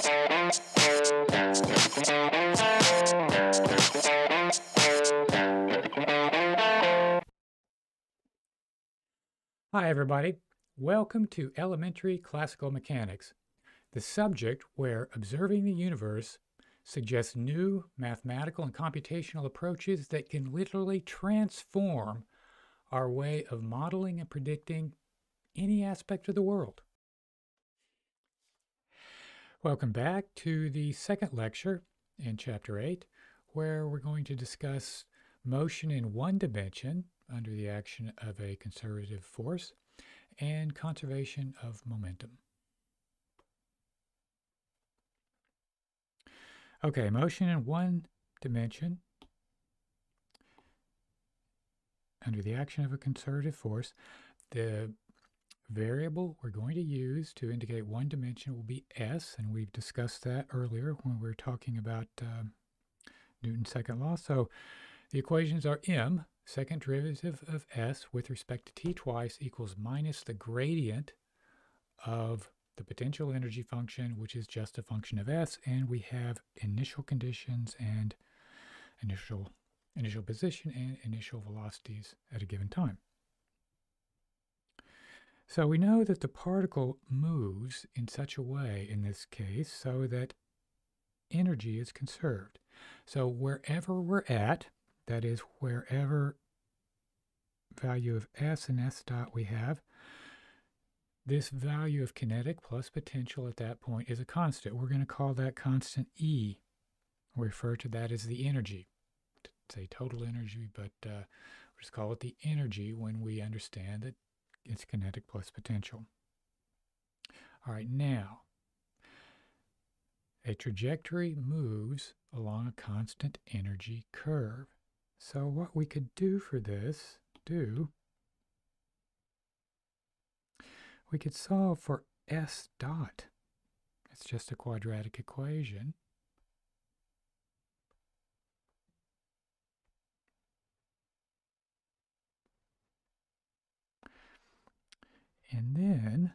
Hi, everybody. Welcome to Elementary Classical Mechanics, the subject where observing the universe suggests new mathematical and computational approaches that can literally transform our way of modeling and predicting any aspect of the world. Welcome back to the second lecture in Chapter 8, where we're going to discuss motion in one dimension under the action of a conservative force and conservation of momentum. Okay, motion in one dimension under the action of a conservative force. The variable we're going to use to indicate one dimension will be s, and we've discussed that earlier when we were talking about uh, Newton's second law. So the equations are m, second derivative of s with respect to t twice equals minus the gradient of the potential energy function, which is just a function of s, and we have initial conditions and initial initial position and initial velocities at a given time. So we know that the particle moves in such a way in this case so that energy is conserved. So wherever we're at, that is wherever value of s and s dot we have, this value of kinetic plus potential at that point is a constant. We're going to call that constant E. we refer to that as the energy. Say total energy, but uh, we just call it the energy when we understand that it's kinetic plus potential. All right, now, a trajectory moves along a constant energy curve. So what we could do for this, do, we could solve for s dot. It's just a quadratic equation. And then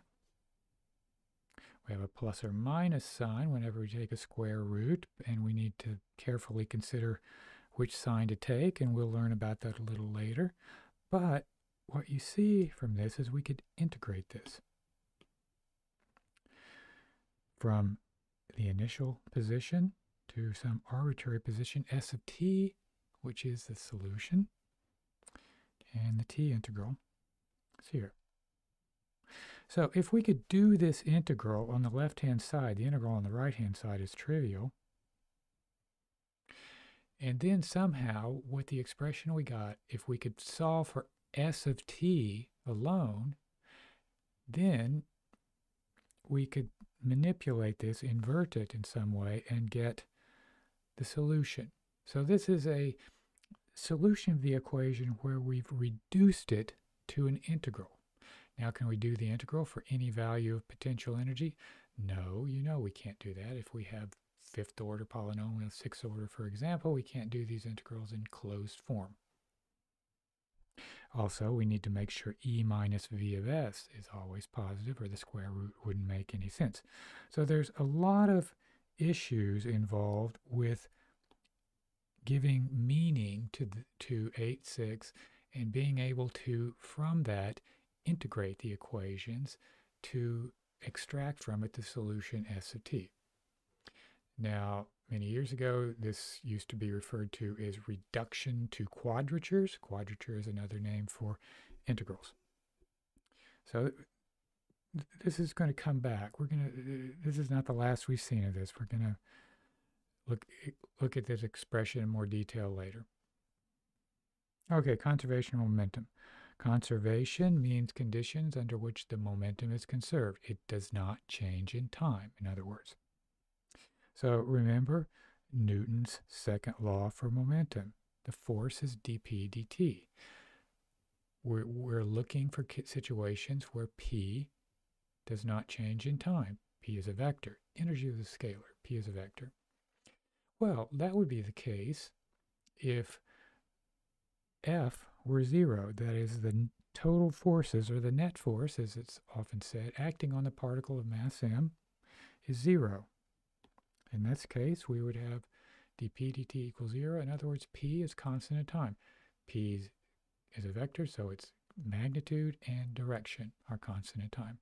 we have a plus or minus sign whenever we take a square root, and we need to carefully consider which sign to take, and we'll learn about that a little later. But what you see from this is we could integrate this from the initial position to some arbitrary position s of t, which is the solution, and the t integral is here. So if we could do this integral on the left-hand side, the integral on the right-hand side is trivial. And then somehow, with the expression we got, if we could solve for s of t alone, then we could manipulate this, invert it in some way, and get the solution. So this is a solution of the equation where we've reduced it to an integral. Now, can we do the integral for any value of potential energy? No, you know we can't do that. If we have fifth order polynomial, sixth order, for example, we can't do these integrals in closed form. Also, we need to make sure e minus v of s is always positive or the square root wouldn't make any sense. So there's a lot of issues involved with giving meaning to, the, to 8, 6 and being able to, from that, integrate the equations to extract from it the solution S of t. Now, many years ago, this used to be referred to as reduction to quadratures. Quadrature is another name for integrals. So this is going to come back. We're going to, this is not the last we've seen of this. We're going to look, look at this expression in more detail later. Okay, conservation of momentum. Conservation means conditions under which the momentum is conserved. It does not change in time, in other words. So remember Newton's second law for momentum. The force is dp dt. We're, we're looking for situations where p does not change in time. p is a vector. Energy is a scalar. p is a vector. Well, that would be the case if F were zero. That is, the total forces, or the net force, as it's often said, acting on the particle of mass m is zero. In this case, we would have dp dt equals 0. In other words, p is constant in time. p is, is a vector, so its magnitude and direction are constant in time.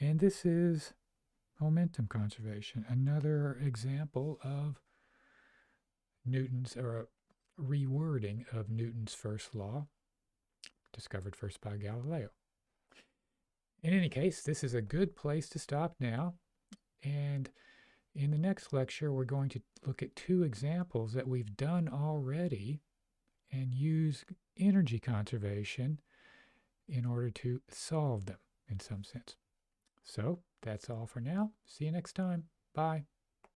And this is momentum conservation, another example of Newton's, or a rewording of Newton's first law, discovered first by Galileo. In any case, this is a good place to stop now. And in the next lecture, we're going to look at two examples that we've done already and use energy conservation in order to solve them in some sense. So that's all for now. See you next time. Bye.